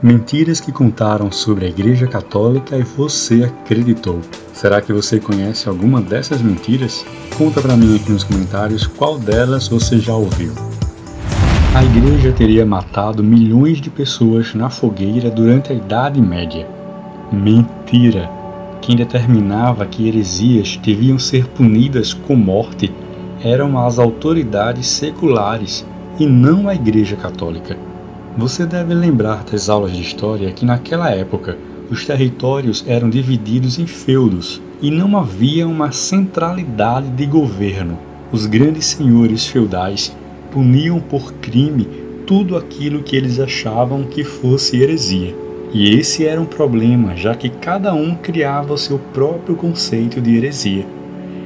Mentiras que contaram sobre a Igreja Católica e você acreditou. Será que você conhece alguma dessas mentiras? Conta para mim aqui nos comentários qual delas você já ouviu. A Igreja teria matado milhões de pessoas na fogueira durante a Idade Média. Mentira! Quem determinava que heresias deviam ser punidas com morte eram as autoridades seculares e não a Igreja Católica. Você deve lembrar das aulas de história que naquela época os territórios eram divididos em feudos e não havia uma centralidade de governo. Os grandes senhores feudais puniam por crime tudo aquilo que eles achavam que fosse heresia. E esse era um problema, já que cada um criava o seu próprio conceito de heresia.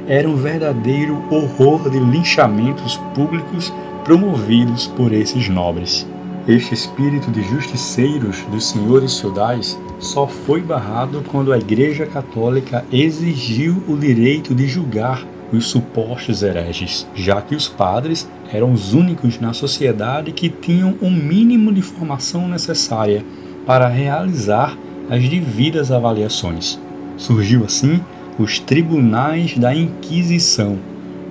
Era um verdadeiro horror de linchamentos públicos promovidos por esses nobres. Este espírito de justiceiros dos senhores feudais só foi barrado quando a Igreja Católica exigiu o direito de julgar os supostos hereges, já que os padres eram os únicos na sociedade que tinham o um mínimo de formação necessária para realizar as devidas avaliações. Surgiu assim os tribunais da Inquisição,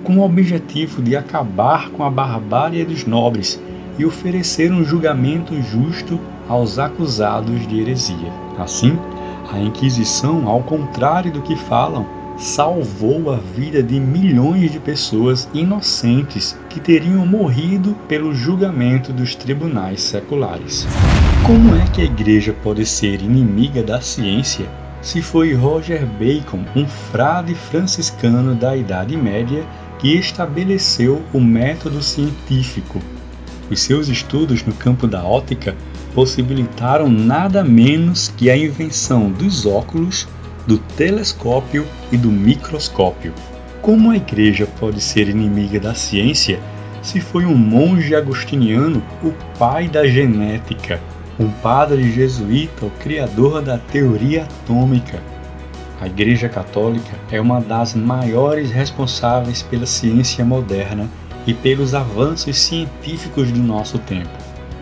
com o objetivo de acabar com a barbárie dos nobres e oferecer um julgamento justo aos acusados de heresia. Assim, a Inquisição, ao contrário do que falam, salvou a vida de milhões de pessoas inocentes que teriam morrido pelo julgamento dos tribunais seculares. Como é que a igreja pode ser inimiga da ciência se foi Roger Bacon, um frade franciscano da Idade Média, que estabeleceu o método científico os seus estudos no campo da ótica possibilitaram nada menos que a invenção dos óculos, do telescópio e do microscópio. Como a igreja pode ser inimiga da ciência se foi um monge agostiniano o pai da genética, um padre jesuíta o criador da teoria atômica? A Igreja Católica é uma das maiores responsáveis pela ciência moderna e pelos avanços científicos do nosso tempo.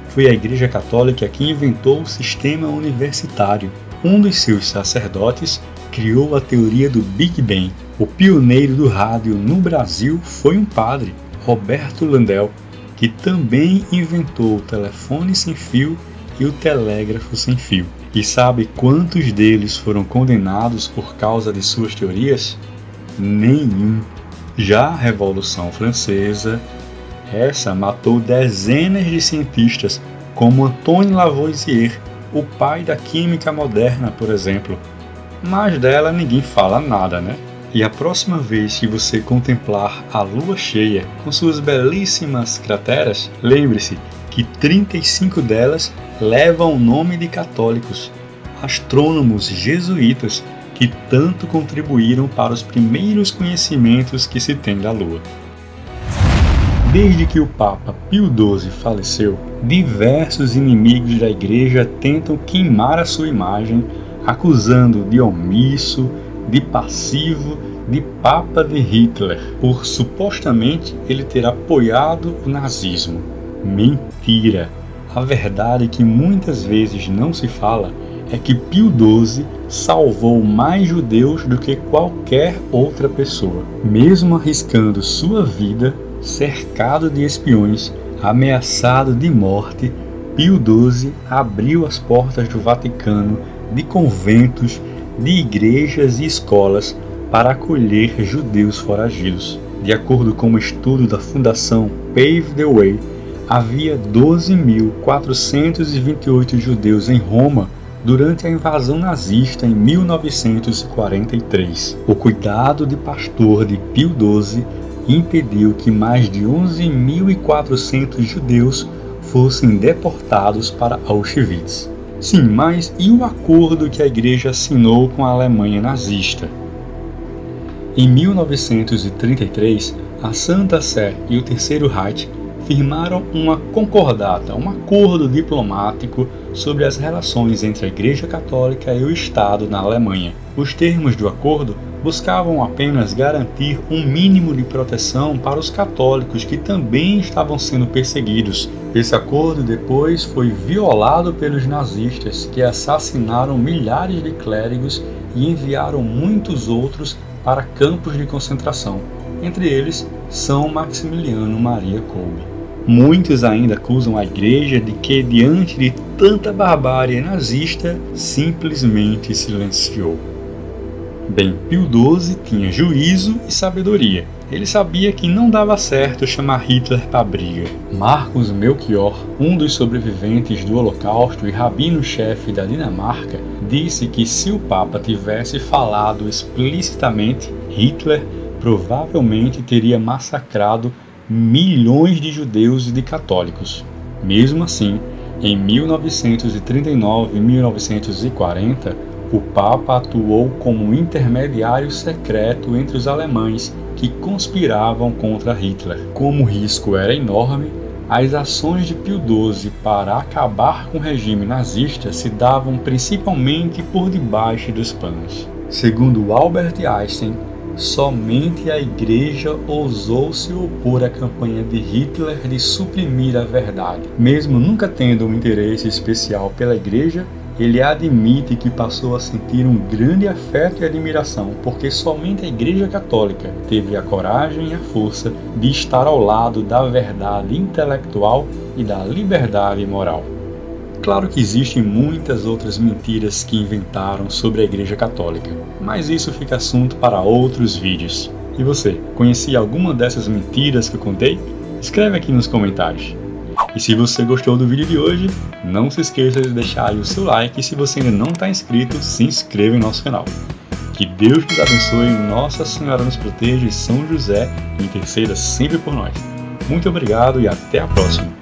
Foi a Igreja Católica que inventou o sistema universitário. Um dos seus sacerdotes criou a teoria do Big Bang. O pioneiro do rádio no Brasil foi um padre, Roberto Landel, que também inventou o telefone sem fio e o telégrafo sem fio. E sabe quantos deles foram condenados por causa de suas teorias? Nenhum. Já a Revolução Francesa, essa matou dezenas de cientistas, como Antoine Lavoisier, o pai da química moderna, por exemplo. Mas dela ninguém fala nada, né? E a próxima vez que você contemplar a lua cheia com suas belíssimas crateras, lembre-se que 35 delas levam o nome de católicos, astrônomos jesuítas que tanto contribuíram para os primeiros conhecimentos que se tem da Lua. Desde que o Papa Pio XII faleceu, diversos inimigos da Igreja tentam queimar a sua imagem, acusando de omisso, de passivo, de Papa de Hitler, por supostamente ele ter apoiado o nazismo. Mentira! A verdade que muitas vezes não se fala é que Pio XII salvou mais judeus do que qualquer outra pessoa. Mesmo arriscando sua vida, cercado de espiões, ameaçado de morte, Pio XII abriu as portas do Vaticano, de conventos, de igrejas e escolas para acolher judeus foragidos. De acordo com um estudo da Fundação Pave the Way, havia 12.428 judeus em Roma durante a invasão nazista em 1943. O cuidado de pastor de Pio XII impediu que mais de 11.400 judeus fossem deportados para Auschwitz. Sim, mas e o acordo que a igreja assinou com a Alemanha nazista? Em 1933, a Santa Sé e o Terceiro Reich firmaram uma concordata, um acordo diplomático sobre as relações entre a Igreja Católica e o Estado na Alemanha. Os termos do acordo buscavam apenas garantir um mínimo de proteção para os católicos que também estavam sendo perseguidos. Esse acordo depois foi violado pelos nazistas, que assassinaram milhares de clérigos e enviaram muitos outros para campos de concentração, entre eles São Maximiliano Maria Kolbe. Muitos ainda acusam a igreja de que, diante de tanta barbárie nazista, simplesmente silenciou. Bem, Pio XII tinha juízo e sabedoria. Ele sabia que não dava certo chamar Hitler para briga. Marcos Melchior, um dos sobreviventes do Holocausto e rabino-chefe da Dinamarca, disse que se o Papa tivesse falado explicitamente, Hitler provavelmente teria massacrado milhões de judeus e de católicos. Mesmo assim, em 1939 e 1940, o Papa atuou como intermediário secreto entre os alemães que conspiravam contra Hitler. Como o risco era enorme, as ações de Pio XII para acabar com o regime nazista se davam principalmente por debaixo dos panos. Segundo Albert Einstein, somente a Igreja ousou se opor à campanha de Hitler de suprimir a verdade. Mesmo nunca tendo um interesse especial pela Igreja, ele admite que passou a sentir um grande afeto e admiração, porque somente a Igreja Católica teve a coragem e a força de estar ao lado da verdade intelectual e da liberdade moral. Claro que existem muitas outras mentiras que inventaram sobre a Igreja Católica, mas isso fica assunto para outros vídeos. E você, conhecia alguma dessas mentiras que eu contei? Escreve aqui nos comentários. E se você gostou do vídeo de hoje, não se esqueça de deixar o seu like e se você ainda não está inscrito, se inscreva em nosso canal. Que Deus nos abençoe, Nossa Senhora nos proteja e São José interceda sempre por nós. Muito obrigado e até a próxima!